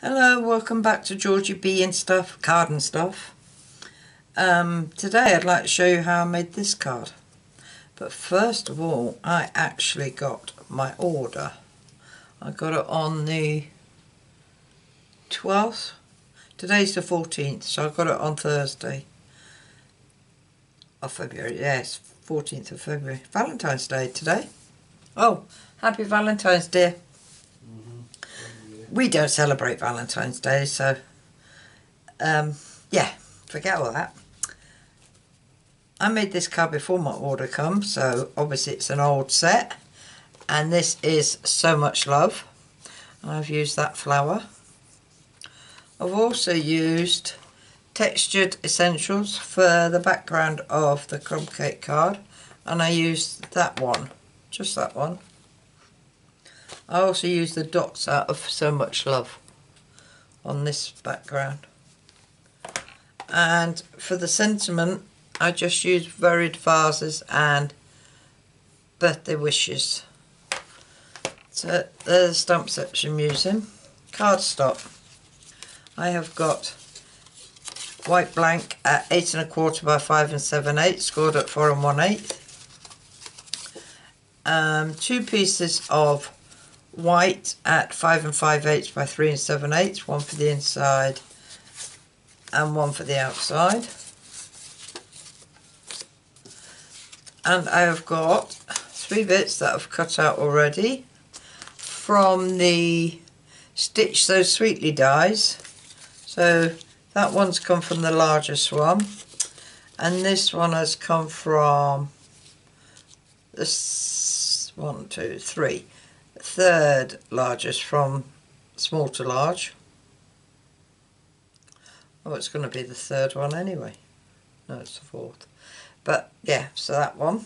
Hello, welcome back to Georgie B and stuff, card and stuff. Um, today I'd like to show you how I made this card. But first of all, I actually got my order. I got it on the 12th. Today's the 14th, so I got it on Thursday. Of February, yes, 14th of February. Valentine's Day today. Oh, happy Valentine's Day we don't celebrate Valentine's Day, so um, yeah, forget all that. I made this card before my order comes, so obviously it's an old set. And this is So Much Love. I've used that flower. I've also used Textured Essentials for the background of the crumb cake card. And I used that one, just that one. I also use the dots out of So Much Love on this background. And for the sentiment, I just use Varied Vases and Birthday Wishes. So there's the stamp sets I'm using. Cardstock. I have got white blank at eight and a quarter by five and seven eighths, scored at four and one eighth. Um, two pieces of white at 5 and 5 eighths by 3 and 7 eighths, one for the inside and one for the outside. And I have got three bits that I've cut out already from the Stitch So Sweetly dies. So that one's come from the largest one and this one has come from this one, two, three third largest from small to large. Oh, it's going to be the third one anyway. No, it's the fourth. But yeah, so that one.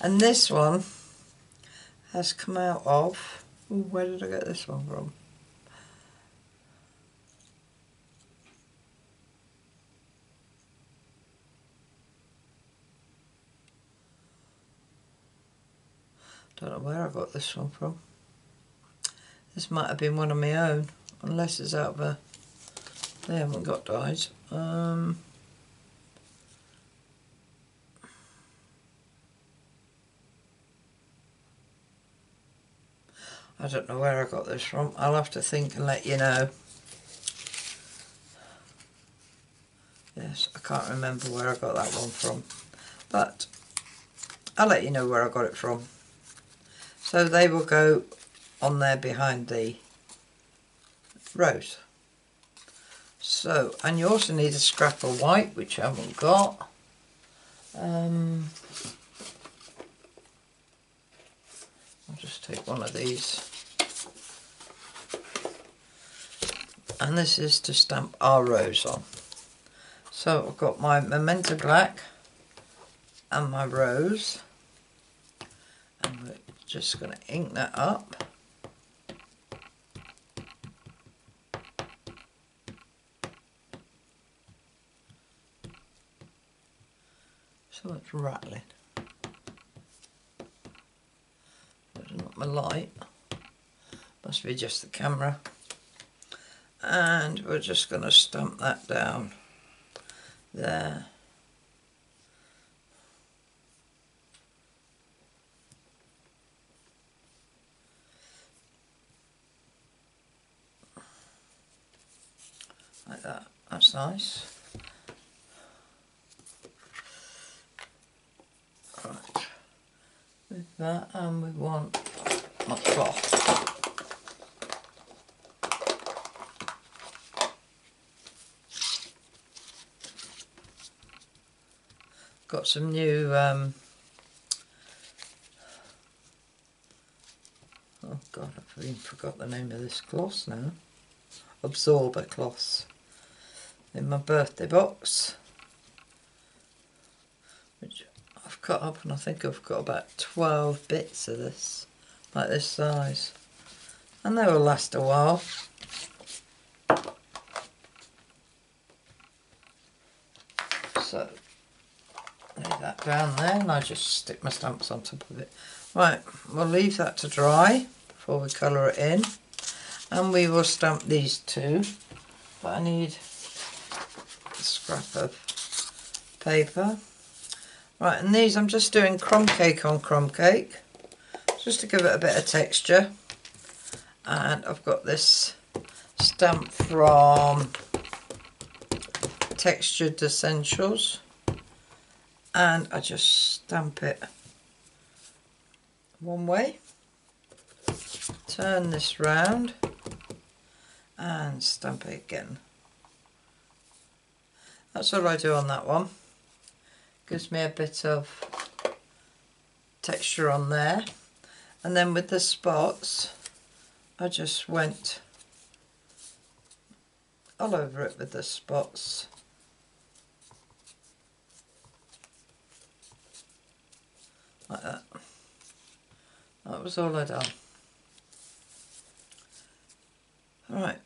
And this one has come out of... Ooh, where did I get this one from? Don't know where I got this one from. This might have been one of my own, unless it's out of a... They haven't got dies. Um, I don't know where I got this from. I'll have to think and let you know. Yes, I can't remember where I got that one from. But I'll let you know where I got it from. So they will go on there behind the rose. So, and you also need a scrap of white, which I haven't got. Um, I'll just take one of these. And this is to stamp our rose on. So I've got my Memento Black and my rose. And we're just going to ink that up. Rattling. Not my light. Must be just the camera. And we're just going to stamp that down there. Like that. That's nice. with that and we want my cloth. Got some new um, oh god I've even forgot the name of this cloth now absorber cloths in my birthday box which I've cut up and I think I've got about 12 bits of this, like this size. And they will last a while. So, lay that down there and I just stick my stamps on top of it. Right, we'll leave that to dry before we colour it in. and we will stamp these two but I need a scrap of paper right and these I'm just doing crumb cake on crumb cake just to give it a bit of texture and I've got this stamp from Textured Essentials and I just stamp it one way. Turn this round and stamp it again. That's all I do on that one. Gives me a bit of texture on there. And then with the spots I just went all over it with the spots like that. That was all I done. Right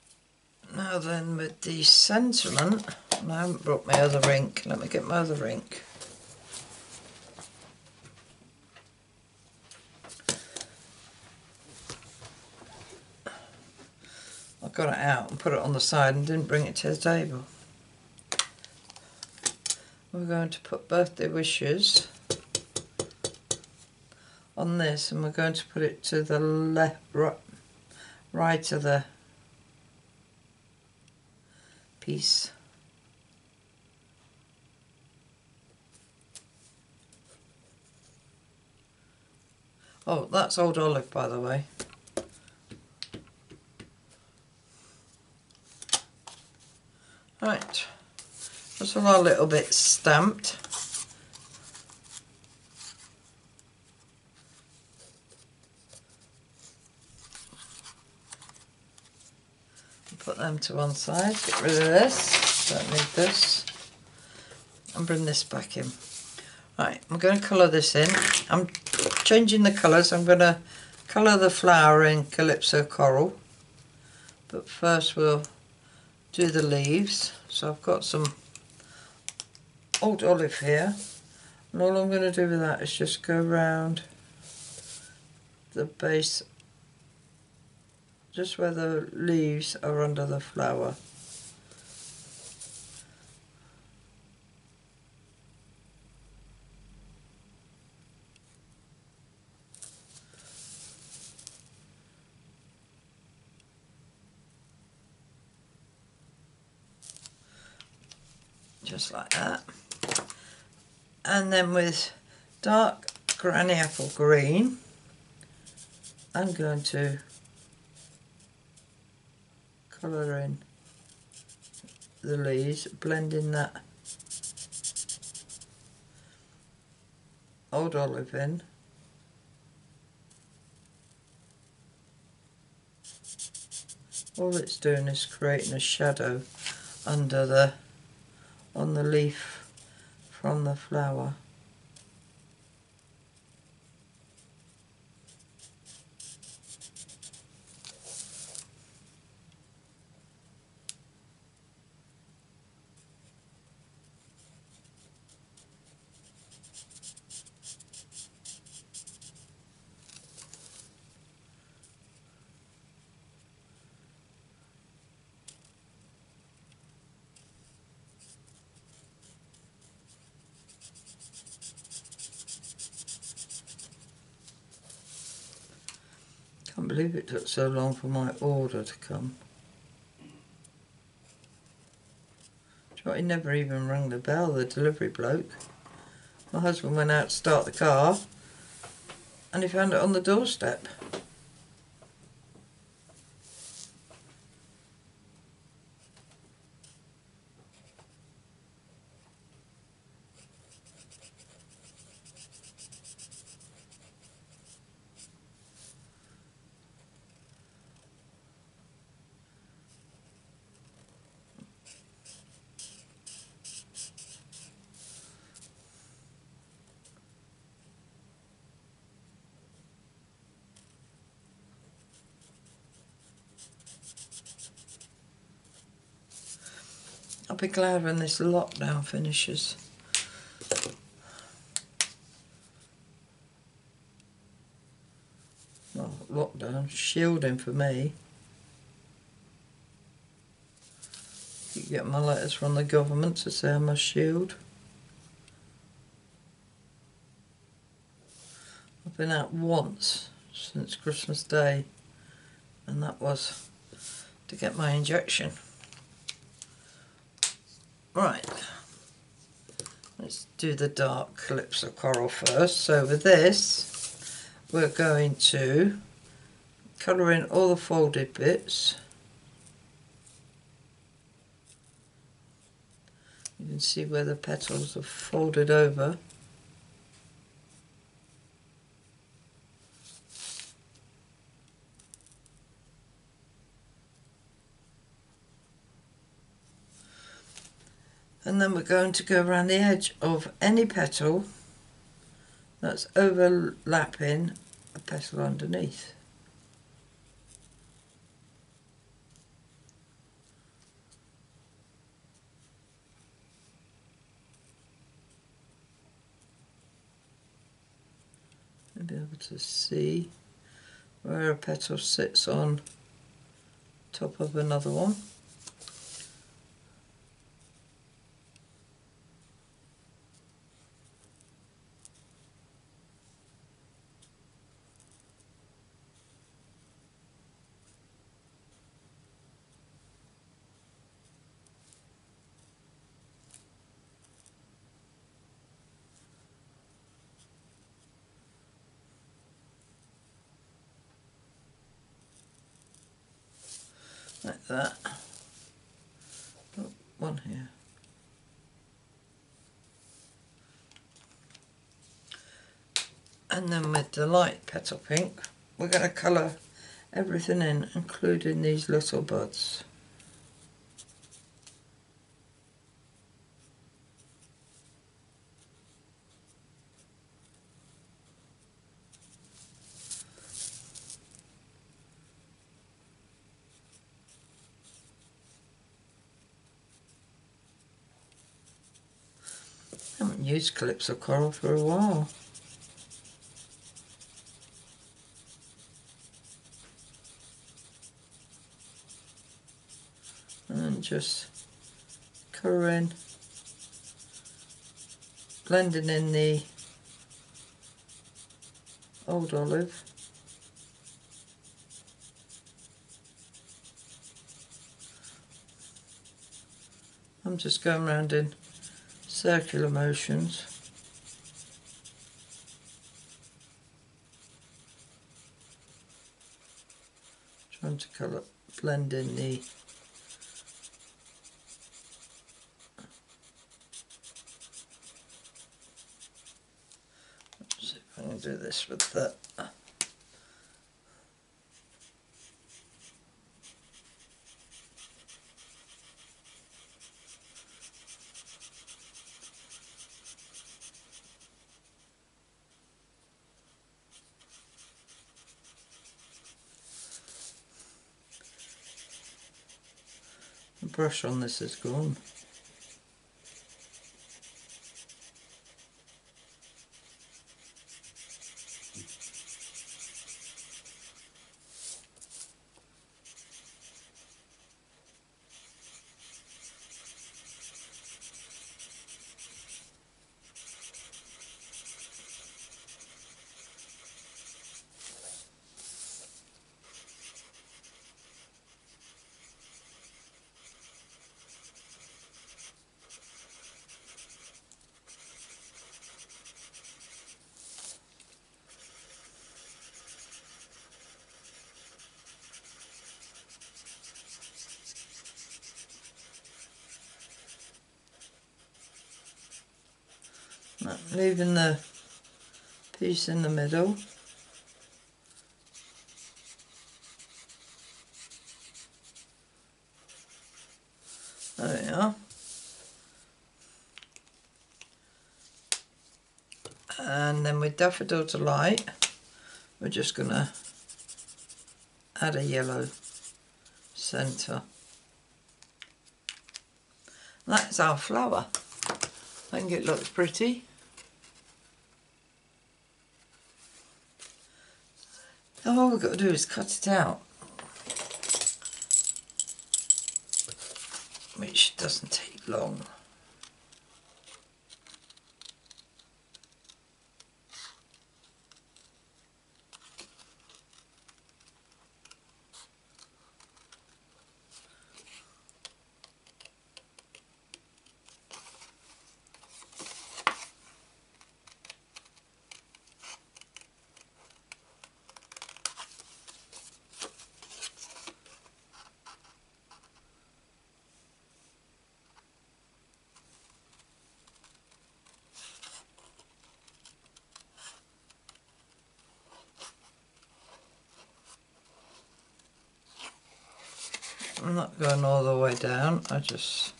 now then with the sentiment I haven't brought my other ink let me get my other ink. I got it out and put it on the side and didn't bring it to the table. We're going to put birthday wishes on this and we're going to put it to the left, right, right of the piece. Oh, that's Old Olive, by the way. Right, that's all our little bits stamped. Put them to one side, get rid of this, don't need this, and bring this back in. Right, I'm going to colour this in. I'm changing the colours. I'm going to colour the flower in Calypso Coral. But first we'll do the leaves. So I've got some old olive here. And all I'm going to do with that is just go around the base, just where the leaves are under the flower. just like that. And then with dark granny apple green, I'm going to colour in the leaves, blending that old olive in. All it's doing is creating a shadow under the on the leaf from the flower. Can't believe it took so long for my order to come. He never even rang the bell, the delivery bloke. My husband went out to start the car and he found it on the doorstep. glad when this lockdown finishes. Well, lockdown, shielding for me. You get my letters from the government to say I must shield. I've been out once since Christmas Day and that was to get my injection. Right, let's do the dark calypso coral first. So with this, we're going to colour in all the folded bits. You can see where the petals are folded over. And then we're going to go around the edge of any petal that's overlapping a petal underneath. And be able to see where a petal sits on top of another one. like that. Oh, one here. And then with the light petal pink, we're going to colour everything in, including these little buds. haven't used Calypso Coral for a while. And just colouring, blending in the old olive. I'm just going around in circular motions. Trying to colour, blend in the Let's see if I can do this with. The brush on this is gone. Leaving the piece in the middle. There we are. And then with Daffodil Delight, we're just going to add a yellow centre. That's our flower. I think it looks pretty. And all we've got to do is cut it out. which doesn't take long. Not going all the way down, I just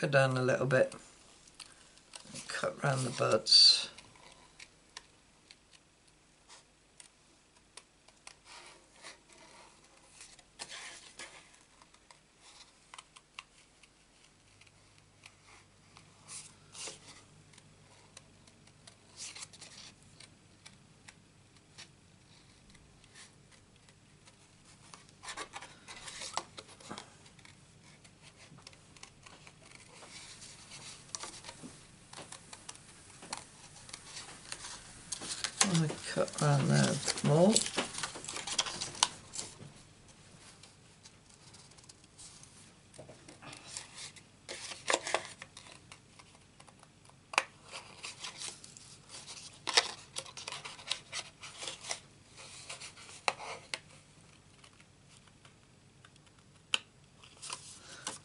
go down a little bit cut around the buds. I'm going to cut around there more.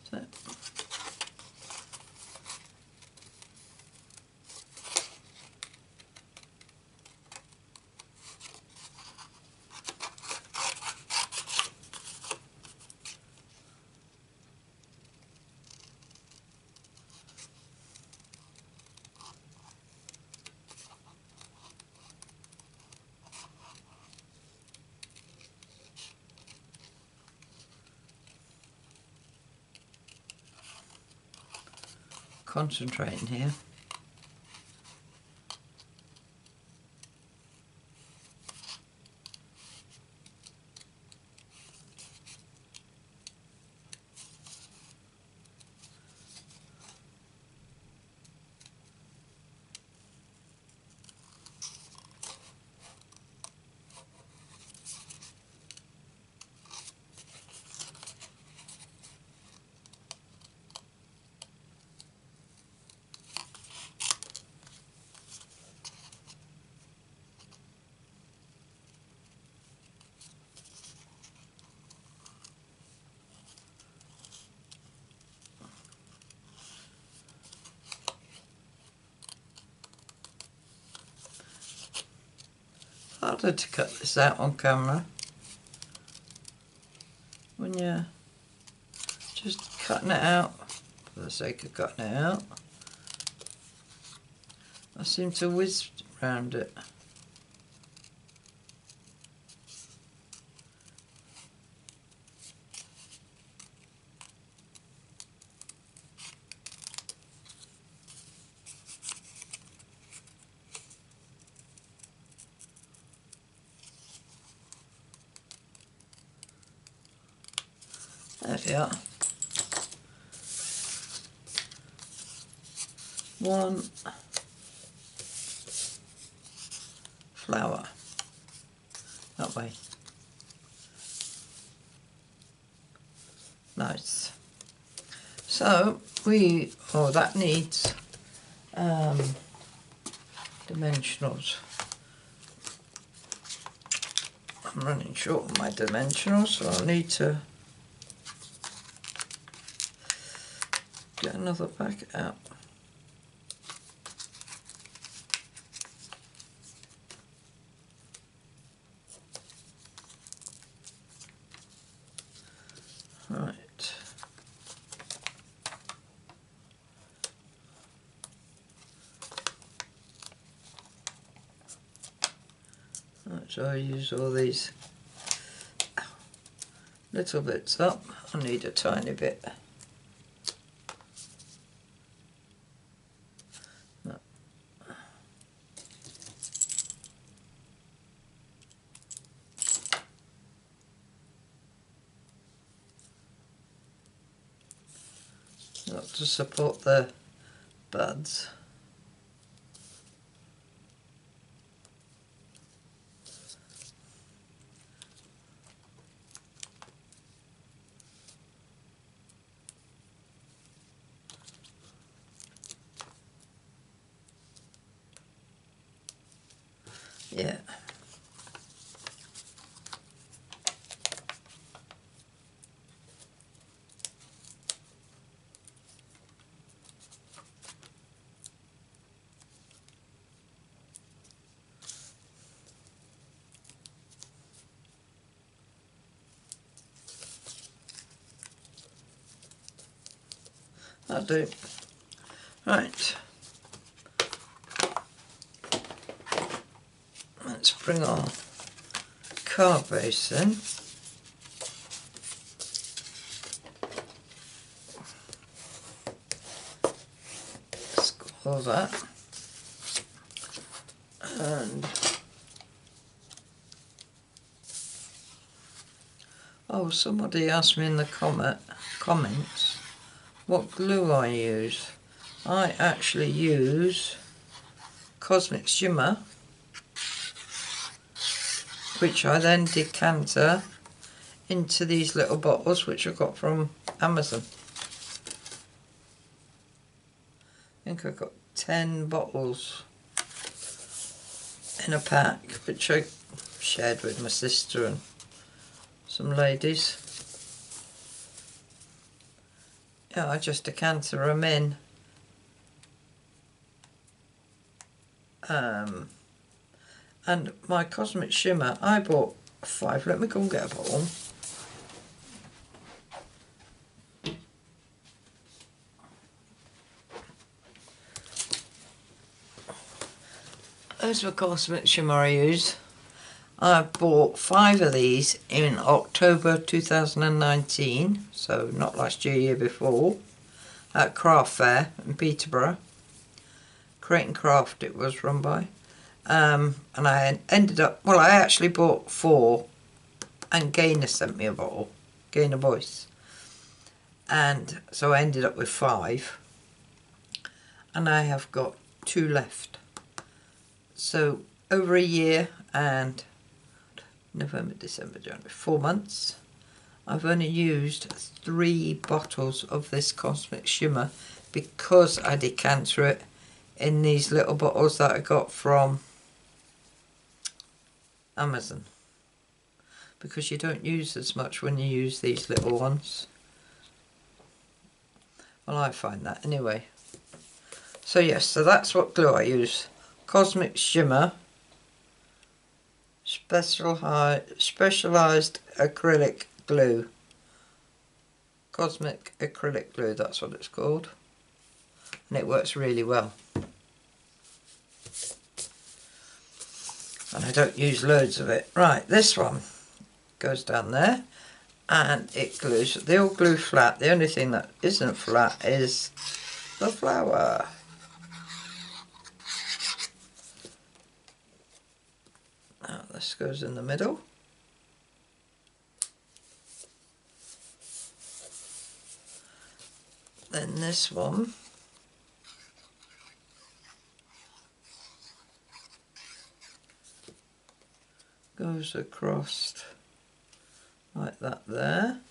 So, concentrating here. To cut this out on camera when you're just cutting it out for the sake of cutting it out. I seem to whiz round it. There we are. One flower that way. Nice. So that needs um, dimensionals. I'm running short on my dimensionals so I'll need to get another packet out. So I use all these little bits up. I need a tiny bit. Not to support the buds. Do. Right. Let's bring our card base in. Score that. And oh, somebody asked me in the comment comments what glue I use. I actually use Cosmic Shimmer which I then decanter into these little bottles which I got from Amazon. I think I got 10 bottles in a pack which I shared with my sister and some ladies. I just decanter them in. Um, and my Cosmic Shimmer, I bought five. Let me go and get a bottle. Those were Cosmic Shimmer I use. I bought five of these in October 2019, so not last year, year before, at Craft Fair in Peterborough. And Craft it was run by. Um, and I ended up, well, I actually bought four, and Gainer sent me a bottle, Gainer Voice. And so I ended up with five, and I have got two left. So over a year and November, December, January, four months, I've only used three bottles of this Cosmic Shimmer because I decanter it in these little bottles that I got from Amazon because you don't use as much when you use these little ones. Well, I find that anyway. So yes, so that's what glue I use. Cosmic Shimmer, special high, specialized acrylic glue. Cosmic acrylic glue, that's what it's called. And it works really well. and I don't use loads of it. Right, this one goes down there and it glues. They all glue flat. The only thing that isn't flat is the flower. Now this goes in the middle. Then this one goes across like that there.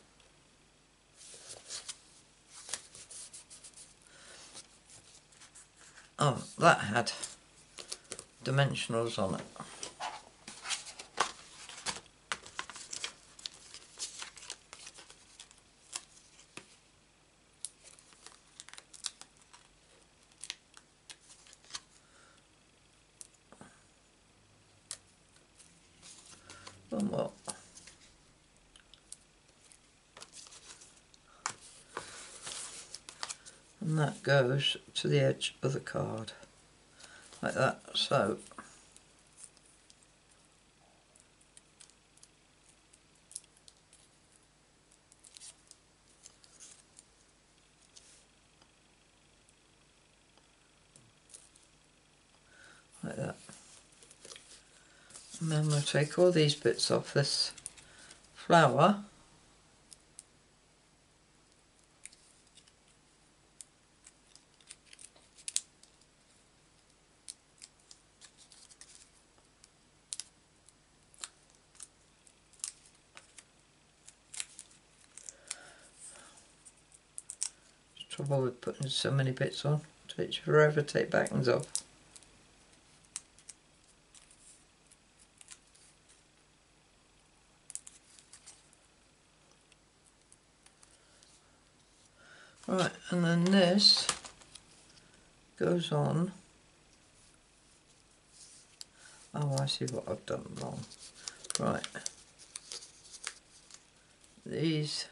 Oh, that had dimensionals on it. somewhat. And that goes to the edge of the card, like that, so. Like that. And then we'll take all these bits off this flower. So many bits on. Takes forever to take backings off. Right, and then this goes on. Oh, I see what I've done wrong. Right. These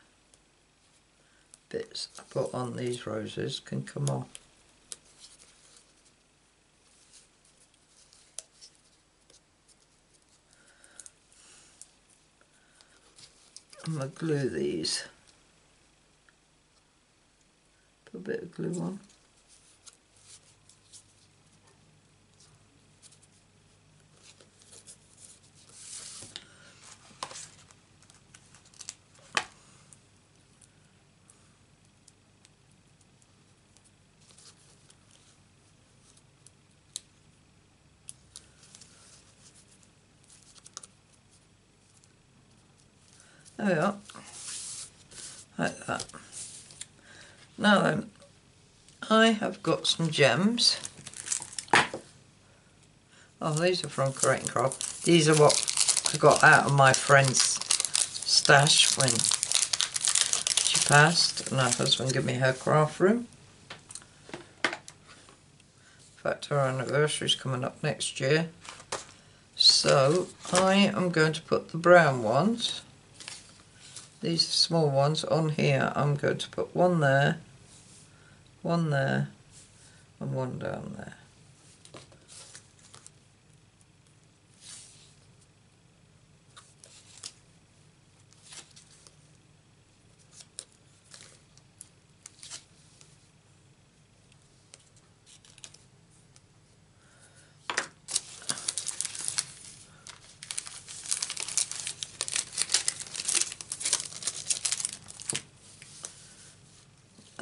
bits I put on these roses can come off. I'm going to glue these. Put a bit of glue on. There we are. Like that. Now then, I have got some gems. Oh, these are from Create and Craft. These are what I got out of my friend's stash when she passed and her husband gave me her craft room. In fact, her anniversary is coming up next year. So, I am going to put the brown ones these small ones on here I'm going to put one there one there and one down there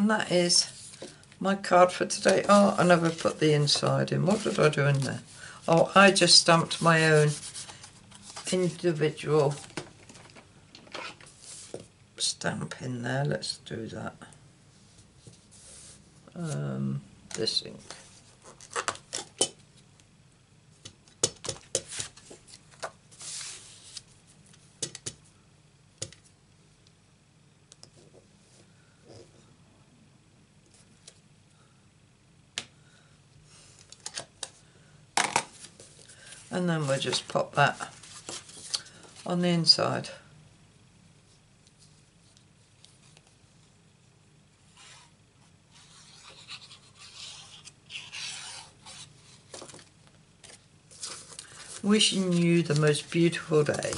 and that is my card for today. Oh, I never put the inside in. What did I do in there? Oh, I just stamped my own individual stamp in there. Let's do that. Um, this ink. And just pop that on the inside. Wishing you the most beautiful day.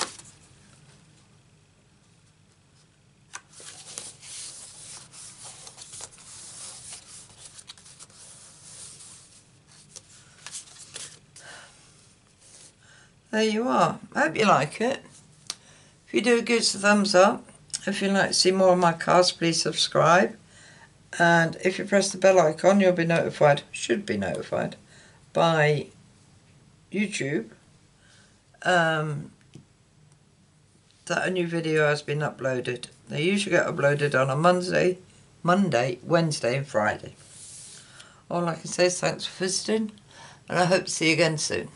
There you are. I hope you like it. If you do, give us a thumbs up. If you'd like to see more of my cards, please subscribe. And if you press the bell icon, you'll be notified, should be notified, by YouTube um, that a new video has been uploaded. They usually get uploaded on a Monday, Monday, Wednesday and Friday. All I can say is thanks for visiting and I hope to see you again soon.